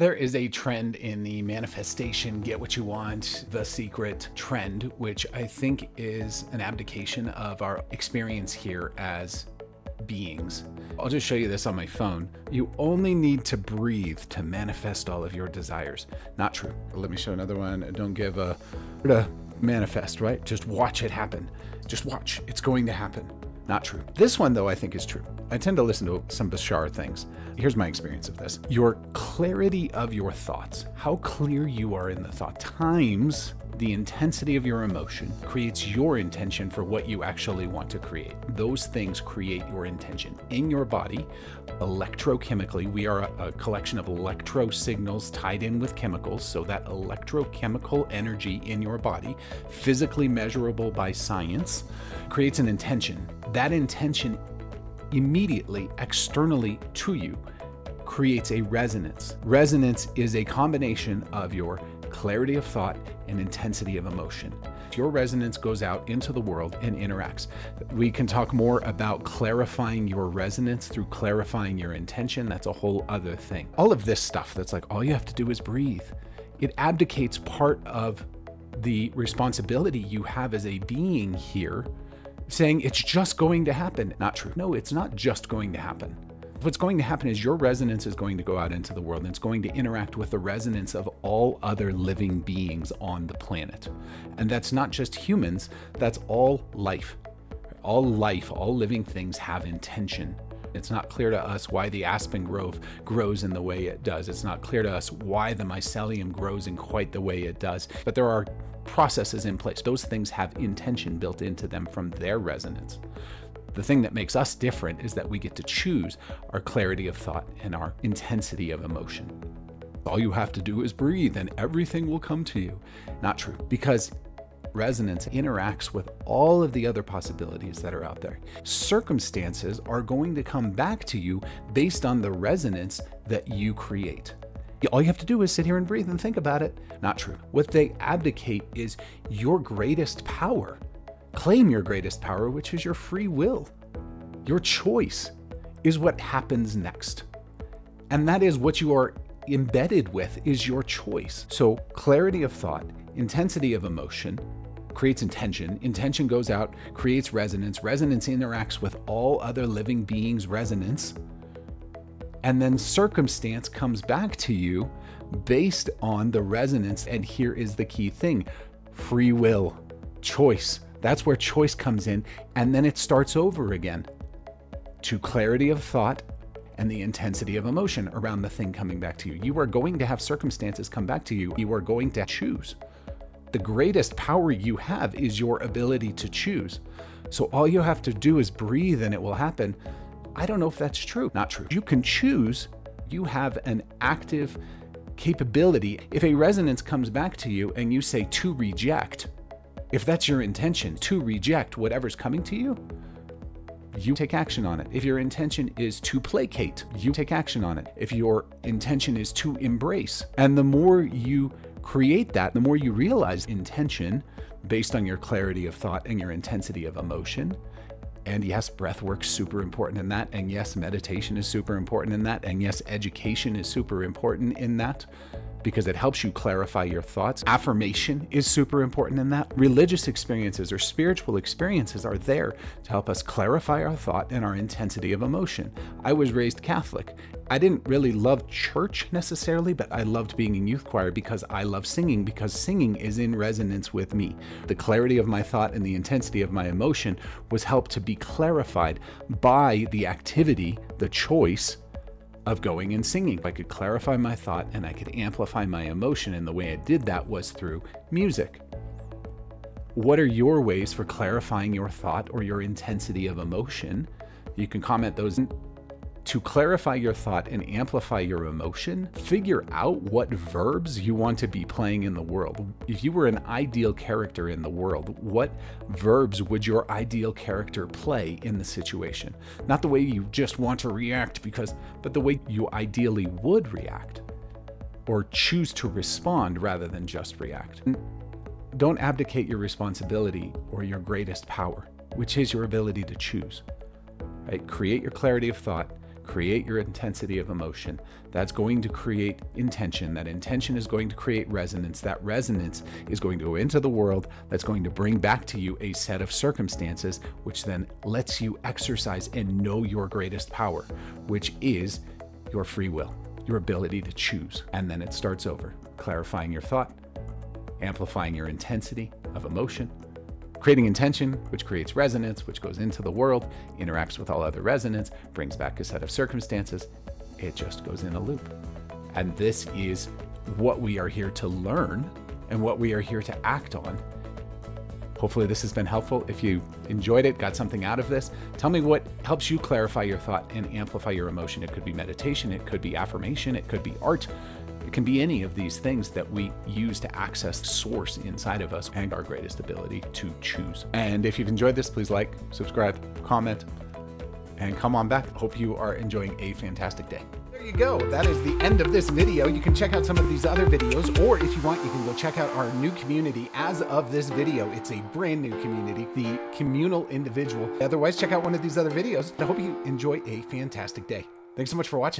There is a trend in the manifestation, get what you want, the secret trend, which I think is an abdication of our experience here as beings. I'll just show you this on my phone. You only need to breathe to manifest all of your desires. Not true. Let me show another one. Don't give a manifest, right? Just watch it happen. Just watch. It's going to happen. Not true. This one, though, I think is true. I tend to listen to some Bashar things. Here's my experience of this your clarity of your thoughts, how clear you are in the thought, times the intensity of your emotion creates your intention for what you actually want to create. Those things create your intention in your body, electrochemically. We are a, a collection of electro signals tied in with chemicals. So, that electrochemical energy in your body, physically measurable by science, creates an intention. That intention immediately, externally to you, creates a resonance. Resonance is a combination of your clarity of thought and intensity of emotion. Your resonance goes out into the world and interacts. We can talk more about clarifying your resonance through clarifying your intention. That's a whole other thing. All of this stuff that's like, all you have to do is breathe. It abdicates part of the responsibility you have as a being here, saying it's just going to happen. Not true. No, it's not just going to happen. What's going to happen is your resonance is going to go out into the world and it's going to interact with the resonance of all other living beings on the planet. And that's not just humans, that's all life. All life, all living things have intention. It's not clear to us why the aspen grove grows in the way it does. It's not clear to us why the mycelium grows in quite the way it does. But there are processes in place. Those things have intention built into them from their resonance. The thing that makes us different is that we get to choose our clarity of thought and our intensity of emotion. All you have to do is breathe and everything will come to you. Not true, because resonance interacts with all of the other possibilities that are out there. Circumstances are going to come back to you based on the resonance that you create. All you have to do is sit here and breathe and think about it. Not true. What they abdicate is your greatest power Claim your greatest power, which is your free will. Your choice is what happens next. And that is what you are embedded with is your choice. So clarity of thought, intensity of emotion creates intention. Intention goes out, creates resonance. Resonance interacts with all other living beings' resonance. And then circumstance comes back to you based on the resonance. And here is the key thing free will, choice. That's where choice comes in, and then it starts over again to clarity of thought and the intensity of emotion around the thing coming back to you. You are going to have circumstances come back to you. You are going to choose. The greatest power you have is your ability to choose. So all you have to do is breathe and it will happen. I don't know if that's true. Not true. You can choose. You have an active capability. If a resonance comes back to you and you say to reject, if that's your intention to reject whatever's coming to you, you take action on it. If your intention is to placate, you take action on it. If your intention is to embrace, and the more you create that, the more you realize intention based on your clarity of thought and your intensity of emotion. And yes, breath work's super important in that. And yes, meditation is super important in that. And yes, education is super important in that because it helps you clarify your thoughts. Affirmation is super important in that. Religious experiences or spiritual experiences are there to help us clarify our thought and our intensity of emotion. I was raised Catholic. I didn't really love church necessarily, but I loved being in youth choir because I love singing, because singing is in resonance with me. The clarity of my thought and the intensity of my emotion was helped to be clarified by the activity, the choice of going and singing. I could clarify my thought and I could amplify my emotion, and the way I did that was through music. What are your ways for clarifying your thought or your intensity of emotion? You can comment those to clarify your thought and amplify your emotion, figure out what verbs you want to be playing in the world. If you were an ideal character in the world, what verbs would your ideal character play in the situation? Not the way you just want to react because but the way you ideally would react or choose to respond rather than just react. Don't abdicate your responsibility or your greatest power, which is your ability to choose. Right? Create your clarity of thought create your intensity of emotion. That's going to create intention. That intention is going to create resonance. That resonance is going to go into the world. That's going to bring back to you a set of circumstances, which then lets you exercise and know your greatest power, which is your free will, your ability to choose. And then it starts over, clarifying your thought, amplifying your intensity of emotion, creating intention, which creates resonance, which goes into the world, interacts with all other resonance, brings back a set of circumstances. It just goes in a loop. And this is what we are here to learn and what we are here to act on. Hopefully, this has been helpful. If you enjoyed it, got something out of this, tell me what helps you clarify your thought and amplify your emotion. It could be meditation, it could be affirmation, it could be art, it can be any of these things that we use to access source inside of us and our greatest ability to choose. And if you've enjoyed this, please like, subscribe, comment, and come on back. Hope you are enjoying a fantastic day. There you go. That is the end of this video. You can check out some of these other videos, or if you want, you can go check out our new community as of this video. It's a brand new community, the Communal Individual. Otherwise, check out one of these other videos. I hope you enjoy a fantastic day. Thanks so much for watching.